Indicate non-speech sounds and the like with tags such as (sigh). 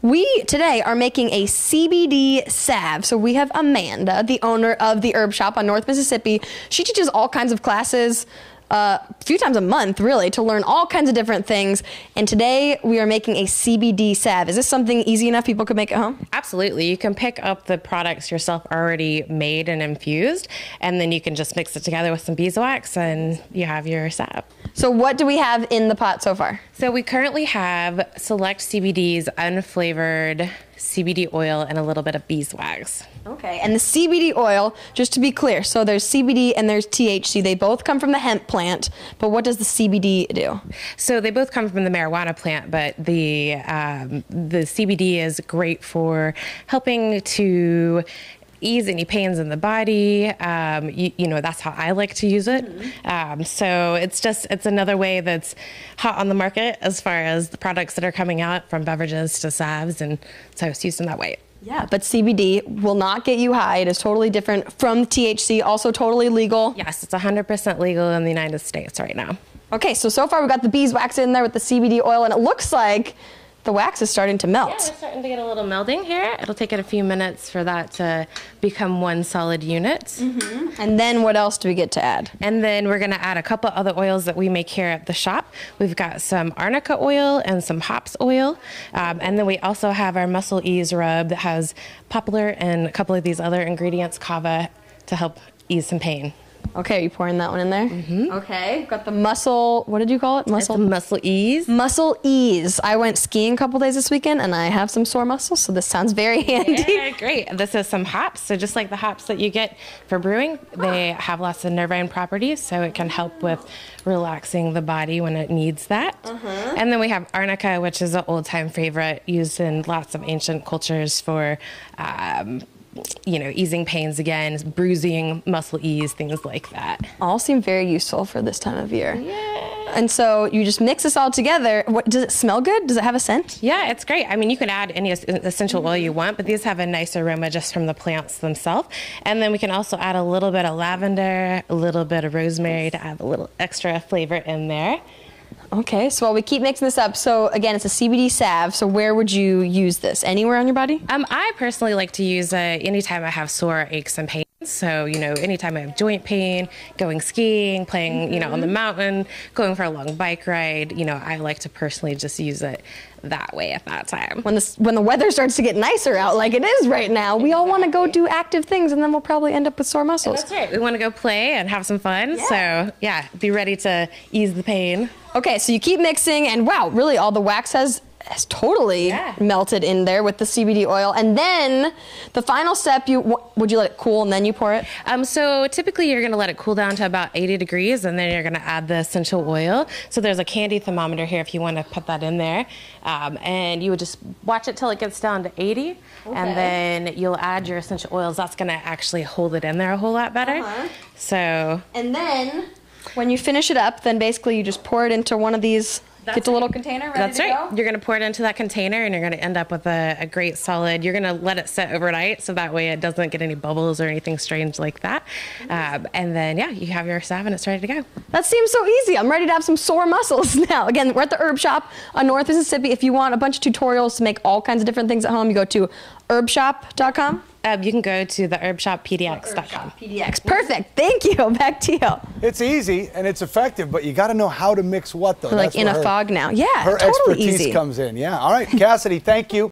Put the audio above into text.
We today are making a CBD salve. So we have Amanda, the owner of the Herb Shoppe on North Mississippi. She teaches all kinds of classes uh, a few times a month, really, to learn all kinds of different things. And today we are making a CBD salve. Is this something easy enough people could make at home? Absolutely. You can pick up the products yourself already made and infused, and then you can just mix it together with some beeswax and you have your salve. So, what do we have in the pot so far? So, we currently have select CBDs, unflavored CBD oil, and a little bit of beeswax. Okay, and the CBD oil, just to be clear, so there's CBD and there's THC. They both come from the hemp plant, but what does the CBD do? So they both come from the marijuana plant, but the um, the CBD is great for helping to ease any pains in the body. Um, you, you, know, that's how I like to use it. Um, so it's just, it's another way that's hot on the market as far as the products that are coming out from beverages to salves. And so it's used in that way. Yeah, but CBD will not get you high. It is totally different from THC, also totally legal. Yes, it's 100% legal in the United States right now. Okay, so so far we've got the beeswax in there with the CBD oil, and it looks like the wax is starting to melt. Yeah, it's starting to get a little melding here. It'll take it a few minutes for that to become one solid unit. Mm-hmm. And then what else do we get to add? And then we're going to add a couple other oils that we make here at the shop. We've got some arnica oil and some hops oil. Um, and then we also have our muscle ease rub that has poplar and a couple of these other ingredients, kava, to help ease some pain. Okay, you pouring that one in there? Mm-hmm. Okay, got the muscle. What did you call it? Muscle. muscle ease. Muscle ease. I went skiing a couple days this weekend, and I have some sore muscles, so this sounds very (laughs) handy. Yeah, great. This is some hops. So just like the hops that you get for brewing, they have lots of nervine properties, so it can help with relaxing the body when it needs that. Uh-huh. And then we have arnica, which is an old time favorite used in lots of ancient cultures for. Um, you know, easing pains again, bruising, muscle ease, things like that. All seem very useful for this time of year. Yeah. And so you just mix this all together. What, does it smell good? Does it have a scent? Yeah, it's great. I mean, you can add any essential oil you want, but these have a nice aroma just from the plants themselves. And then we can also add a little bit of lavender, a little bit of rosemary to add a little extra flavor in there. Okay, so while we keep mixing this up, so again, it's a CBD salve. So where would you use this? Anywhere on your body? Um, I personally like to use it anytime I have sore aches and pains. So, you know, anytime I have joint pain, going skiing, playing, mm-hmm. you know, on the mountain, going for a long bike ride, you know, I like to personally just use it that way at that time. When the when the weather starts to get nicer out like it is right now, we all want to go do active things and then we'll probably end up with sore muscles. And that's right. We want to go play and have some fun. Yeah. So, yeah, be ready to ease the pain. Okay, so you keep mixing and wow, really all the wax has has totally yeah. melted in there with the CBD oil. And then the final step, you would you let it cool and then you pour it? Um, so typically you're going to let it cool down to about 80 degrees, and then you're going to add the essential oil. So there's a candy thermometer here if you want to put that in there, um, and you would just watch it till it gets down to 80, okay. and then you'll add your essential oils. That's going to actually hold it in there a whole lot better. Uh-huh. So and then when you finish it up, then basically you just pour it into one of these that's Get the little container ready That's right. Go? You're going to pour it into that container and you're going to end up with a, a great solid. You're going to let it sit overnight so that way it doesn't get any bubbles or anything strange like that. Um, and then, yeah, you have your salve and it's ready to go. That seems so easy. I'm ready to have some sore muscles (laughs) now. Again, we're at the Herb Shoppe on North Mississippi. If you want a bunch of tutorials to make all kinds of different things at home, you go to herbshoppe.com. Um, you can go to the herbshoppepdx.com. PDX. Perfect. Thank you. (laughs) Back to you. It's easy and it's effective, but you got to know how to mix what, though. We're like in a her, fog now. Yeah, her totally expertise easy. comes in. Yeah. All right, Cassidy, thank you.